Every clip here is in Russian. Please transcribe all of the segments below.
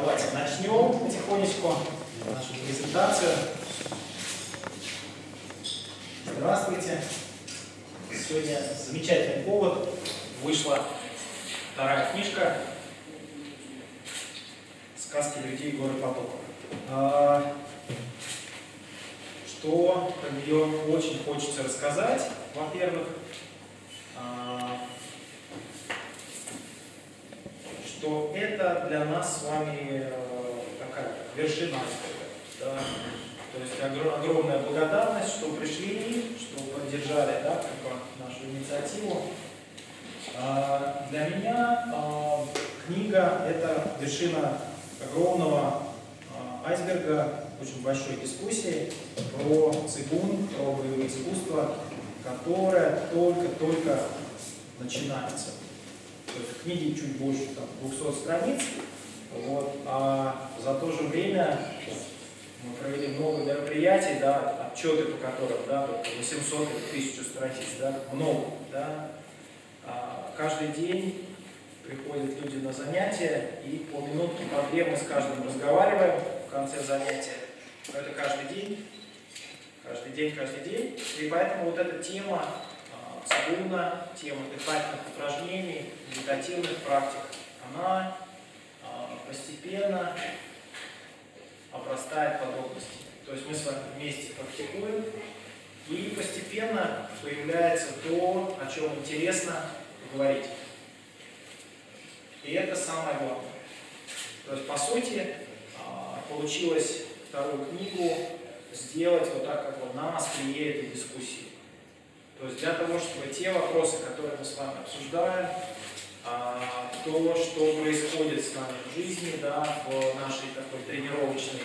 Давайте начнем потихонечку нашу презентацию. Здравствуйте. Сегодня замечательный повод. Вышла вторая книжка «Сказки людей горы потока». А, что про нее очень хочется рассказать, во-первых, а, что это для нас с вами э, такая вершина Да? То есть огромная благодарность, что пришли, что поддержали да, нашу инициативу. А, для меня а, книга – это вершина огромного а, айсберга, очень большой дискуссии про цигун, про боевые искусства, которая только-только начинается. То есть книги чуть больше там, 200 страниц, вот, а за то же время мы провели много мероприятий, да, отчеты по которым, да, 800 или 1000 страниц, да, много, да. А каждый день приходят люди на занятия, и по минутке проблемы с каждым разговариваем в конце занятия. Но это каждый день, каждый день, каждый день. И поэтому вот эта тема цигуна, тема дыхательных упражнений, медитативных практик, она а, постепенно обрастает подробностями. То есть мы с вами вместе практикуем, и постепенно появляется то, о чем интересно говорить. И это самое главное. То есть, по сути, а, получилось вторую книгу сделать вот так, как вот на острие этой дискуссии. То есть для того, чтобы те вопросы, которые мы с вами обсуждаем, а, то, что происходит с нами в жизни, да, в нашей такой тренировочной,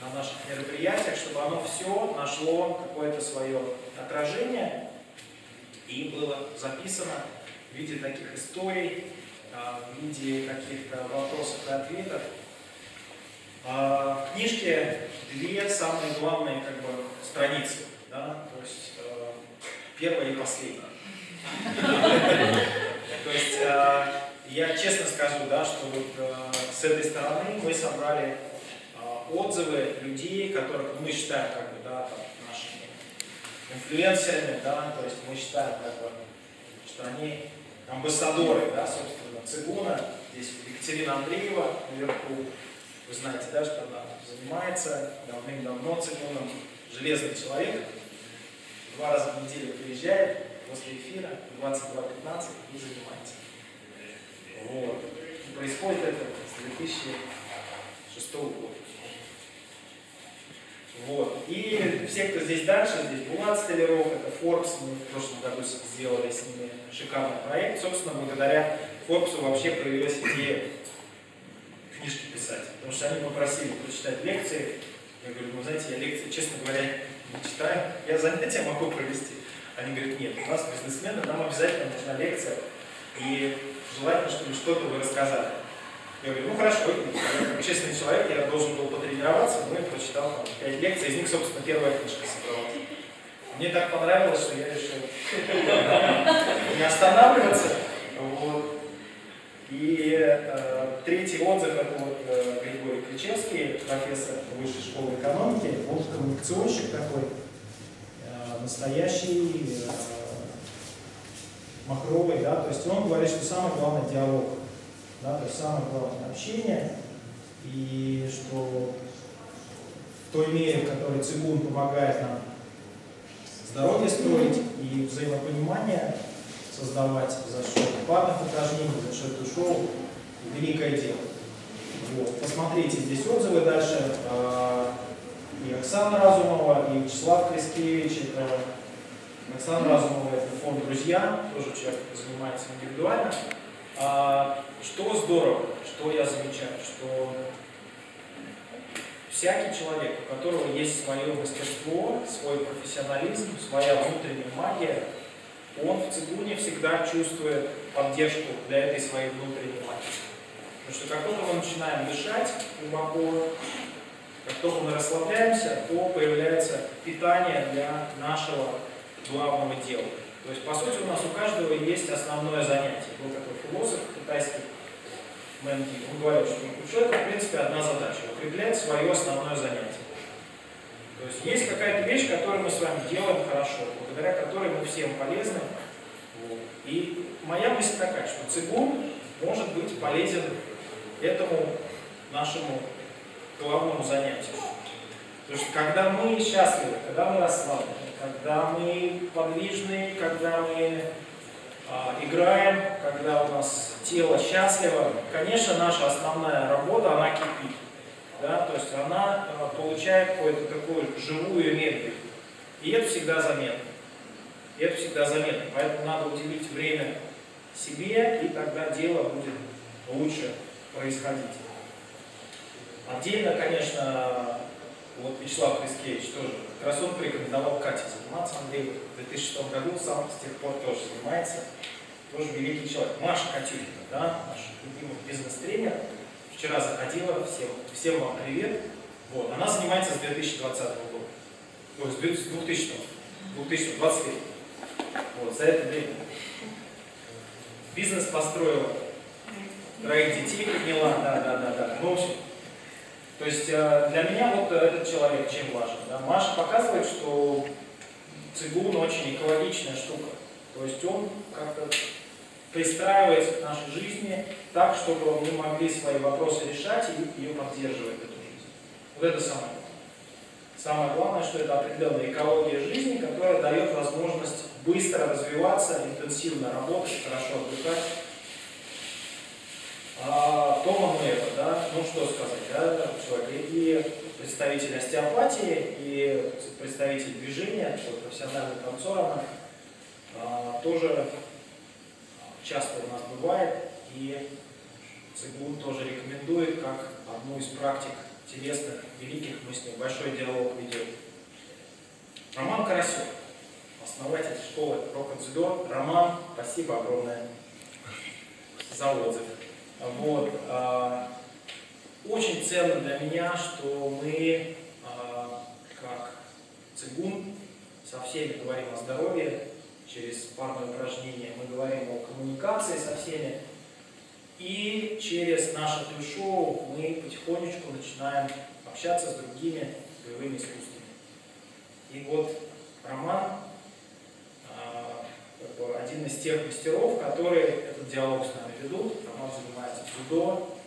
на наших мероприятиях, чтобы оно все нашло какое-то свое отражение и было записано в виде таких историй, а, в виде каких-то вопросов и ответов. А, в книжке две самые главные как бы, страницы. Да? То есть э, первая и последняя. То есть э, я честно скажу, да, что вот э, с этой стороны мы собрали отзывы людей, которых мы считаем как бы, да, там, нашими инфлюенсерами, да, то есть мы считаем, как бы, что они амбассадоры, да, собственно, Цигуна, здесь Екатерина Андреева наверху, вы знаете, да, что она занимается давным-давно Цигуном, железный человек, два раза в неделю приезжает после эфира в 22.15 и занимается. Вот. И происходит это с 2006 года. Вот. И все, кто здесь дальше, здесь Булат Столяров, это Forbes, мы в прошлом году сделали с ними шикарный проект. Собственно, благодаря Forbes вообще проявилась идея книжки писать. Потому что они попросили прочитать лекции. Я говорю, ну знаете, я лекции, честно говоря, не читаю. Я занятия могу провести. Они говорят, нет, у нас бизнесмены, нам обязательно нужна лекция. И желательно, чтобы что-то вы рассказали. Я говорю, ну хорошо, я честный человек, я должен был потренироваться, ну и прочитал там, 5 лекций, из них, собственно, первая книжка собралась. Мне так понравилось, что я решил не останавливаться. Вот. И э, третий отзыв это вот э, Григорий Кричевский, профессор высшей школы экономики, он коммуникационщик такой, э, настоящий э, махровый, да, то есть он говорит, что самое главное диалог да, то есть самое главное общение, и что в той мере, в которой цигун помогает нам здоровье строить и взаимопонимание создавать за счет парных упражнений, за счет душов, великое дело. Вот. Посмотрите здесь отзывы дальше. А, и Оксана Разумова, и Вячеслав Крискевич, это Оксана Разумова, это фонд «Друзья», тоже человек, занимается индивидуально. А, что здорово, что я замечаю, что всякий человек, у которого есть свое мастерство, свой профессионализм, своя внутренняя магия, он в цигуне всегда чувствует поддержку для этой своей внутренней магии. Потому что как только мы начинаем дышать глубоко, как только мы расслабляемся, то появляется питание для нашего главного дела. То есть, по сути, у нас у каждого есть основное занятие. Был такой философ китайский Мэнги, он говорил, что у человека, в принципе, одна задача – укреплять свое основное занятие. То есть есть какая-то вещь, которую мы с вами делаем хорошо, благодаря которой мы всем полезны. И моя мысль такая, что цигун может быть полезен этому нашему главному занятию. Потому что когда мы счастливы, когда мы расслаблены, когда мы подвижны, когда мы а, играем, когда у нас тело счастливо, конечно, наша основная работа, она кипит. Да? То есть она а, получает какую-то такую живую энергию. И это всегда заметно. И это всегда заметно. Поэтому надо уделить время себе, и тогда дело будет лучше происходить. Отдельно, конечно, вот Вячеслав Хрискевич тоже, как раз он порекомендовал Кате заниматься, Андрей в 2006 году сам с тех пор тоже занимается, тоже великий человек. Маша Катюхина, да, наш любимый бизнес-тренер, вчера заходила, всем, всем вам привет. Вот, она занимается с 2020 года, ой, с 2000, 2020 лет. Вот, за это время бизнес построила, троих детей подняла, да, да, да, да. Ну, в общем, то есть э, для меня вот этот человек чем важен. Да? Маша показывает, что цигун очень экологичная штука. То есть он как-то пристраивается к нашей жизни так, чтобы мы могли свои вопросы решать и ее поддерживать, эту жизнь. Вот это самое главное. Самое главное, что это определенная экология жизни, которая дает возможность быстро развиваться, интенсивно работать, хорошо отдыхать а, Тома Мэйва, да, ну что сказать, да, человек, и представитель остеопатии, и представитель движения, профессиональный танцор она, а, тоже часто у нас бывает, и Цигун тоже рекомендует как одну из практик телесных, великих, мы с ним большой диалог ведем. Роман Карасев, основатель школы Рок Роман, спасибо огромное за отзыв. Вот. А, очень ценно для меня, что мы, а, как цигун, со всеми говорим о здоровье, через парные упражнения мы говорим о коммуникации со всеми, и через наше шоу мы потихонечку начинаем общаться с другими боевыми искусствами. И вот Роман один из тех мастеров, которые этот диалог с нами ведут. Роман занимается дзюдо,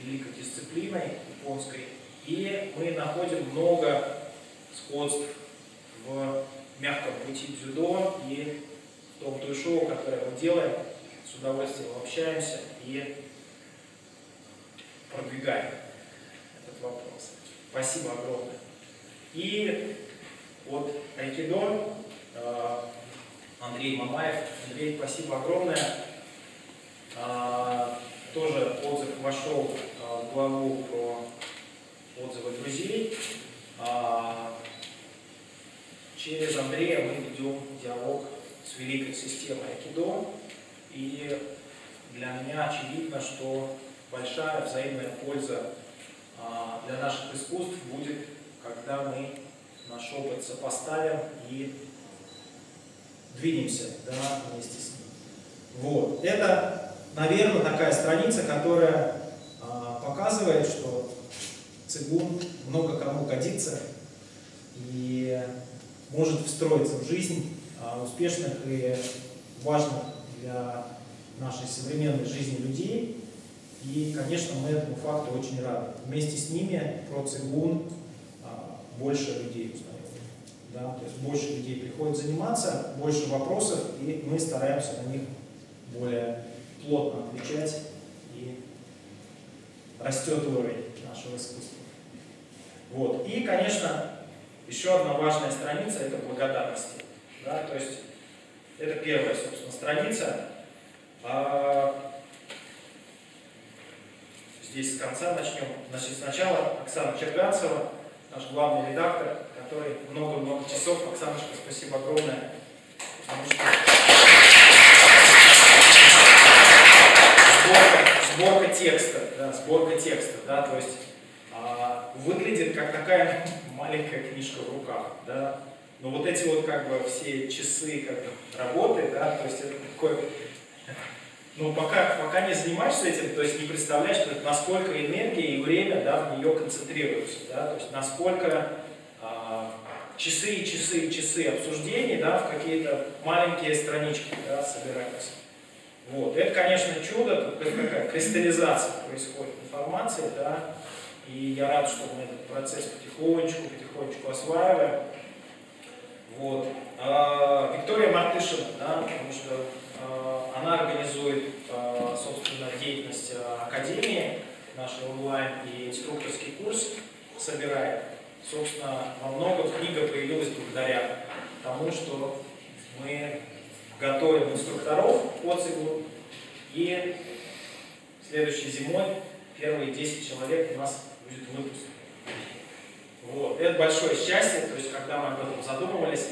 великой дисциплиной японской. И мы находим много сходств в мягком пути дзюдо и в том той шоу, которое мы делаем. С удовольствием общаемся и продвигаем этот вопрос. Спасибо огромное. И вот айкидо э, Андрей Мамаев. Андрей, спасибо огромное. А, тоже отзыв вошел а, в главу про отзывы друзей. Через Андрея мы ведем диалог с великой системой Акидо. И для меня очевидно, что большая взаимная польза а, для наших искусств будет, когда мы наш опыт сопоставим и двинемся да, вместе с ним. Вот. Это, наверное, такая страница, которая а, показывает, что цигун много кому годится и может встроиться в жизнь а, успешных и важных для нашей современной жизни людей. И, конечно, мы этому факту очень рады. Вместе с ними про цигун а, больше людей узнают. Да? То есть больше людей приходит заниматься, больше вопросов, и мы стараемся на них более плотно отвечать, и растет уровень нашего искусства. Вот. И, конечно, еще одна важная страница – это благодарности. Да? То есть это первая, собственно, страница. А здесь с конца начнем. Значит, сначала Оксана Черганцева, наш главный редактор, который много-много часов. Оксаночка, спасибо огромное. Сборка, сборка текста, да, сборка текста, да, то есть а, выглядит как такая маленькая книжка в руках, да, но вот эти вот как бы все часы как бы, работы, да, то есть это такой ну, пока, пока не занимаешься этим, то есть не представляешь, насколько энергия и время да, в нее концентрируются, да, то есть насколько а, часы и часы и часы обсуждений да, в какие-то маленькие странички да, собираются. Вот. Это, конечно, чудо, тут какая кристаллизация происходит информации, да, и я рад, что мы этот процесс потихонечку, потихонечку осваиваем. Вот. А, Виктория Мартышева, да, потому что а, она организует, а, собственно, деятельность Академии, наш онлайн и инструкторский курс собирает. Собственно, во многом книга появилась благодаря тому, что мы готовим инструкторов к отзыву, и следующей зимой первые 10 человек у нас будет выпуск. Вот. Это большое счастье, то есть когда мы об этом задумывались,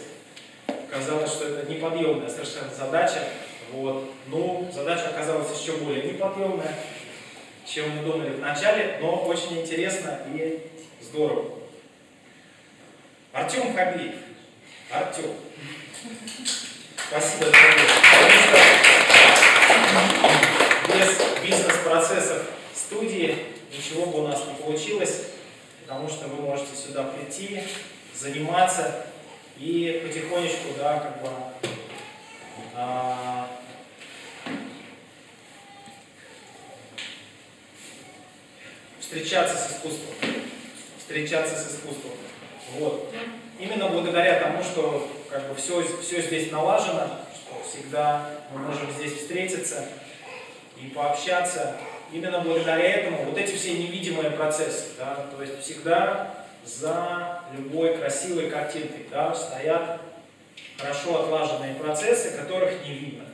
казалось, что это неподъемная совершенно задача. Вот. Ну, задача оказалась еще более неподъемная, чем мы думали вначале, но очень интересно и здорово. Артем Хабиев. Артем. Спасибо, без бизнес-процессов студии ничего бы у нас не получилось, потому что вы можете сюда прийти, заниматься и потихонечку, да, как бы а, встречаться с искусством, встречаться с искусством. Вот. Именно благодаря тому, что как бы все, все здесь налажено, что всегда мы можем здесь встретиться и пообщаться. Именно благодаря этому вот эти все невидимые процессы, да, то есть всегда за любой красивой картинкой да, стоят хорошо отлаженные процессы, которых не видно.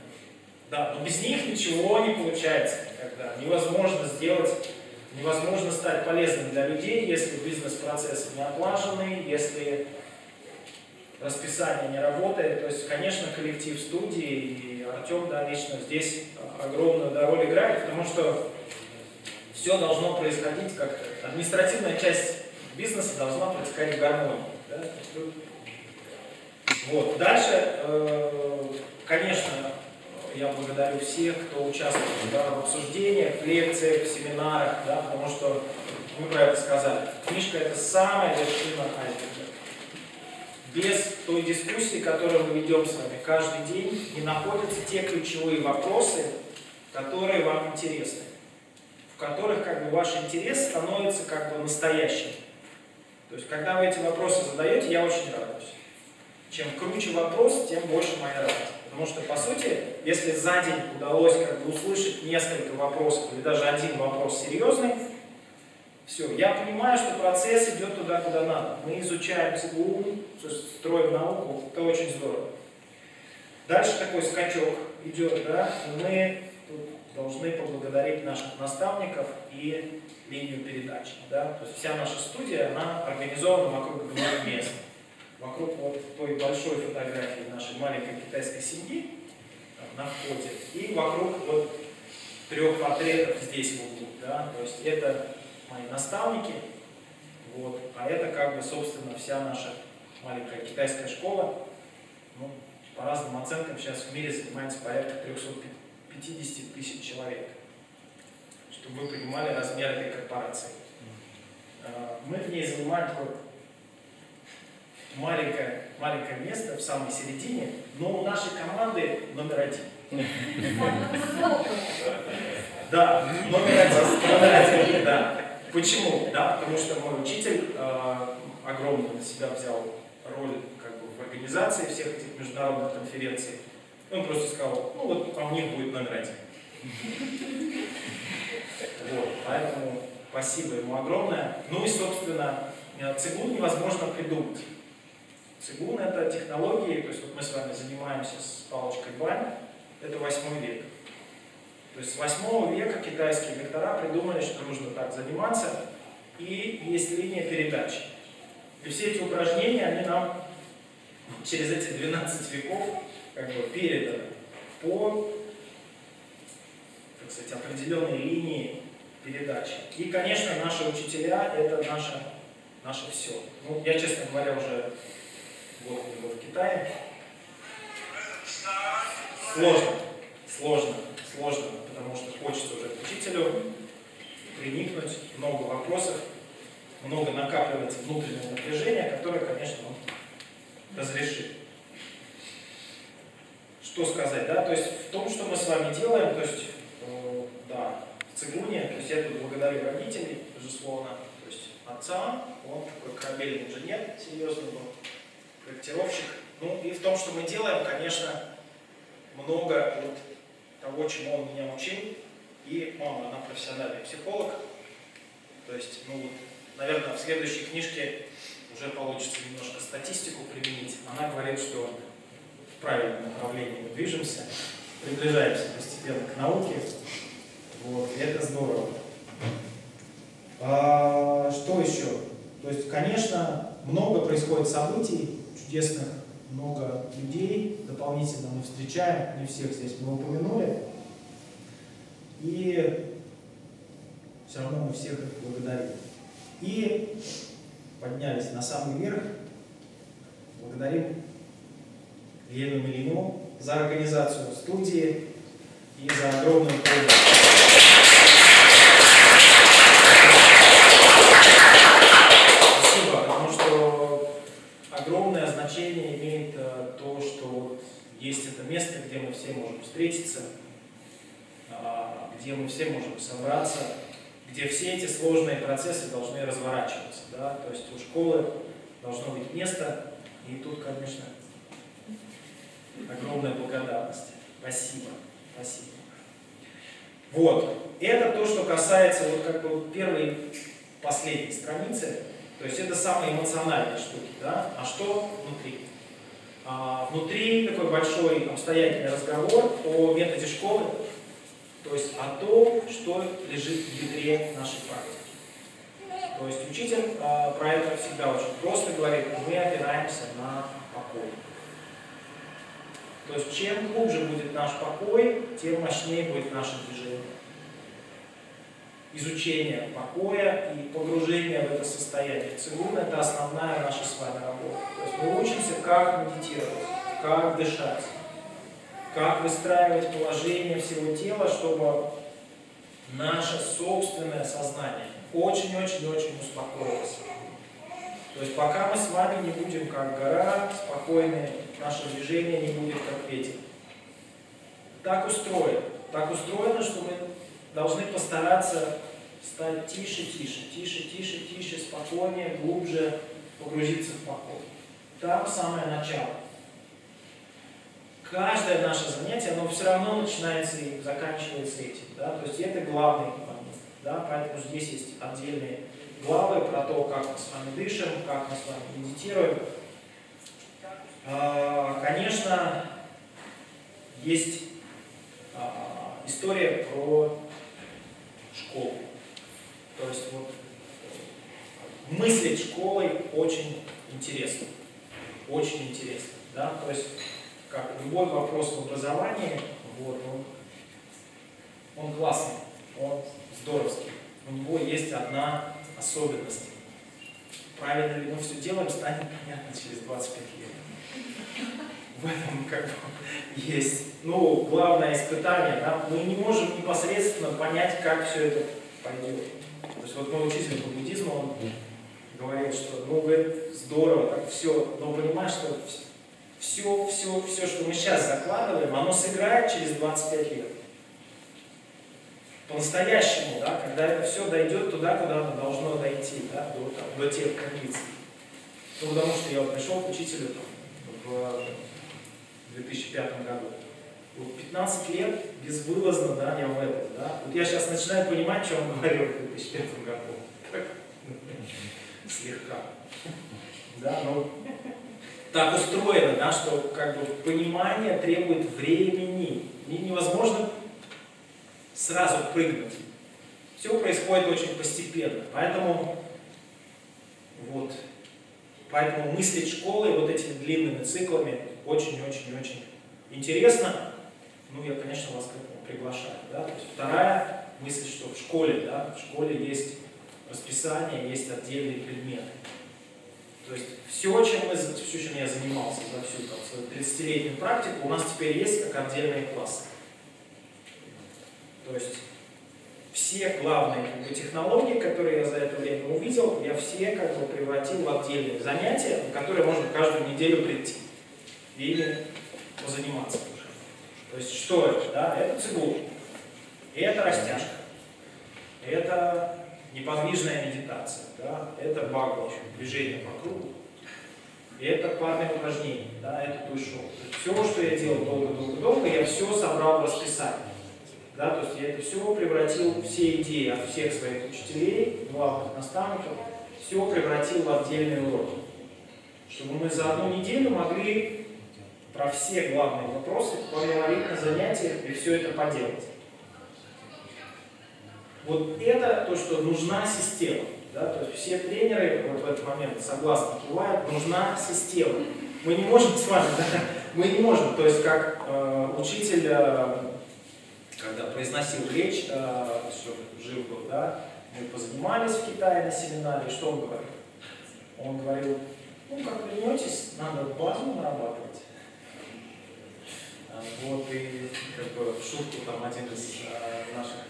Да, но без них ничего не получается никогда. Невозможно сделать, невозможно стать полезным для людей, если бизнес-процессы не отлажены, если расписание не работает. То есть, конечно, коллектив студии и Артем, да, лично здесь огромную да, роль играет, потому что все должно происходить как административная часть бизнеса должна происходить в гармонии. Да? Вот. Дальше, э, конечно, я благодарю всех, кто участвует да, в обсуждениях, в лекциях, в семинарах, да, потому что мы про это сказали. Книжка это самая вершина айсберга без той дискуссии, которую мы ведем с вами каждый день, не находятся те ключевые вопросы, которые вам интересны, в которых как бы ваш интерес становится как бы настоящим. То есть, когда вы эти вопросы задаете, я очень радуюсь. Чем круче вопрос, тем больше моя радость. Потому что, по сути, если за день удалось как бы услышать несколько вопросов, или даже один вопрос серьезный, все, я понимаю, что процесс идет туда, куда надо. Мы изучаем ЦГУ, строим науку, это очень здорово. Дальше такой скачок идет, да, мы должны поблагодарить наших наставников и линию передачи. Да? То есть вся наша студия, она организована вокруг двух мест. Вокруг вот той большой фотографии нашей маленькой китайской семьи на входе и вокруг вот трех портретов здесь в углу. Да? То есть это мои наставники. Вот. А это как бы, собственно, вся наша маленькая китайская школа. Ну, по разным оценкам сейчас в мире занимается порядка 350 тысяч человек. Чтобы вы понимали размер этой корпорации. А, мы в ней занимаем такое маленькое, маленькое место в самой середине, но у нашей команды номер один. Да, номер один, да. Почему? Да, потому что мой учитель э, огромно на себя взял роль как бы, в организации всех этих международных конференций. Он просто сказал, ну вот а у них будет номер один. Вот, поэтому спасибо ему огромное. Ну и, собственно, цигун невозможно придумать. Цигун это технологии, то есть вот мы с вами занимаемся с палочкой бань, это восьмой век. То есть с 8 века китайские лектора придумали, что нужно так заниматься, и есть линия передачи. И все эти упражнения, они нам через эти 12 веков как бы переданы по так сказать, определенной линии передачи. И, конечно, наши учителя – это наше, наше все. Ну, я, честно говоря, уже год был в Китае. Сложно, сложно сложно, потому что хочется уже к учителю приникнуть, много вопросов, много накапливается внутреннего напряжения, которое, конечно, он разрешит. Что сказать, да? То есть в том, что мы с вами делаем, то есть, э, да, в Цигуне, то есть я тут благодарю родителей, безусловно, то есть отца, он такой корабельный инженер, серьезный был, проектировщик. Ну и в том, что мы делаем, конечно, много вот того, чему он меня учил. И мама, она профессиональный психолог. То есть, ну вот, наверное, в следующей книжке уже получится немножко статистику применить. Она говорит, что правильном направлении мы движемся, приближаемся постепенно к науке. Вот, и это здорово. А, что еще? То есть, конечно, много происходит событий чудесных, много людей дополнительно мы встречаем, не всех здесь мы упомянули. И все равно мы всех их благодарим. И поднялись на самый верх. Благодарим Лену Милину за организацию студии и за огромную помощь. Спасибо, потому что огромное значение имеет э, то, что вот есть это место, где мы все можем встретиться, а, где мы все можем собраться, где все эти сложные процессы должны разворачиваться. Да? То есть у школы должно быть место, и тут, конечно, огромная благодарность. Спасибо. Спасибо. Вот. Это то, что касается вот как бы первой, последней страницы. То есть это самые эмоциональные штуки. Да? А что внутри? А, внутри такой большой обстоятельный разговор о методе школы, то есть о том, что лежит в ядре нашей практики. То есть учитель а, про это всегда очень просто говорит, мы опираемся на покой. То есть чем глубже будет наш покой, тем мощнее будет наше движение. Изучение покоя и погружение в это состояние. Цигун – это основная наша с вами работа. То есть мы учимся, как медитировать, как дышать, как выстраивать положение всего тела, чтобы наше собственное сознание очень-очень-очень успокоилось. То есть пока мы с вами не будем как гора, спокойные, наше движение не будет как ветер. Так устроено. Так устроено, что мы должны постараться стать тише, тише, тише, тише, тише, спокойнее, глубже погрузиться в покой. Там самое начало. Каждое наше занятие, оно все равно начинается и заканчивается этим. Да? То есть это главный момент. Да? Поэтому здесь есть отдельные главы про то, как мы с вами дышим, как мы с вами медитируем. А, конечно, есть а, история про школу. То есть вот мыслить школой очень интересно. Очень интересно. Да? То есть, как любой вопрос в образовании, вот, он, он классный, он здоровский. У него есть одна особенность. Правильно ли мы все делаем, станет понятно через 25 лет. В этом как бы есть ну, главное испытание. Да? Мы не можем непосредственно понять, как все это пойдет. То есть вот мой учитель по буддизму, он говорит, что ну, говорит, здорово, так все, но понимаешь, что все, все, все, что мы сейчас закладываем, оно сыграет через 25 лет по-настоящему, да, когда это все дойдет туда, куда оно должно дойти, да, до, там, до тех кондиций. Ну, потому что я вот пришел к учителю там, в 2005 году. Вот 15 лет безвылазно, да, я в этом, да. Вот я сейчас начинаю понимать, что он говорил в 2005 году. Слегка. Да, но так устроено, да, что как бы понимание требует времени. И невозможно сразу прыгнуть. Все происходит очень постепенно. Поэтому, вот, поэтому мыслить школой вот этими длинными циклами очень-очень-очень интересно. Ну, я, конечно, вас приглашаю. Да? То есть вторая мысль, что в школе, да, в школе есть расписание, есть отдельные предметы. То есть все, чем, мы, все, чем я занимался за всю там, свою 30-летнюю практику, у нас теперь есть как отдельные классы. То есть все главные как бы, технологии, которые я за это время увидел, я все как бы превратил в отдельные занятия, на которые можно каждую неделю прийти и ими позаниматься. То есть что это? Да? Это цигун, это растяжка, это неподвижная медитация, да? это багва, движение по кругу, это парные упражнения, да? это душу. Все, что я делал долго-долго-долго, я все собрал в расписание. Да, то есть я это все превратил, все идеи от всех своих учителей, главных наставников, все превратил в отдельные уроки. Чтобы мы за одну неделю могли про все главные вопросы поговорить на занятиях и все это поделать. Вот это то, что нужна система. Да? То есть все тренеры вот в этот момент согласно кивают, нужна система. Мы не можем с вами, да? мы не можем, то есть как э, учитель э, когда произносил речь, э, еще жив был, да, мы позанимались в Китае на семинаре, что он говорил? Он говорил, ну, как вернетесь, надо базу нарабатывать. А, вот, и как бы в шутку там один из э, наших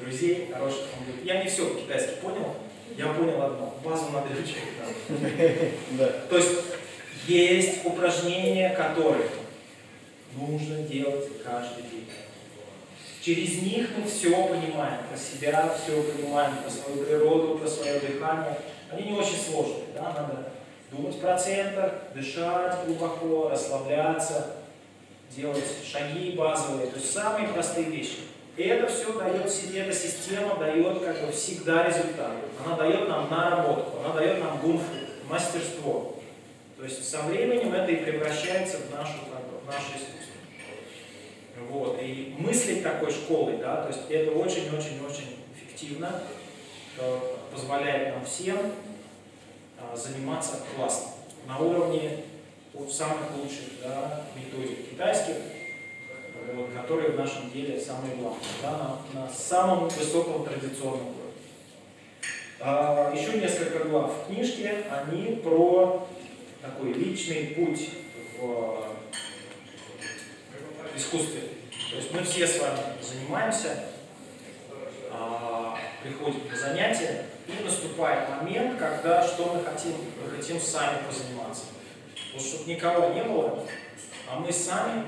друзей хороших, он говорит, я не все по-китайски понял, я понял одно, базу надо изучать. То есть есть упражнения, которые нужно делать каждый день. Через них мы все понимаем, про себя все понимаем, про свою природу, про свое дыхание. Они не очень сложные, да? надо думать про центр, дышать глубоко, расслабляться, делать шаги базовые, то есть самые простые вещи. И это все дает себе, эта система дает как бы всегда результат. Она дает нам наработку, она дает нам гумфу, мастерство. То есть со временем это и превращается в нашу, в наше искусство. Вот. И мыслить такой школой, да, то есть это очень-очень-очень эффективно, э, позволяет нам всем э, заниматься классно, на уровне самых лучших да, методик китайских, вот, которые в нашем деле самые главные, да, на, на самом высоком традиционном уровне. А, еще несколько глав в книжке, они про такой личный путь в искусстве. То есть мы все с вами занимаемся, а, приходим на занятия, и наступает момент, когда что мы хотим? Мы хотим сами позаниматься. Вот чтобы никого не было, а мы сами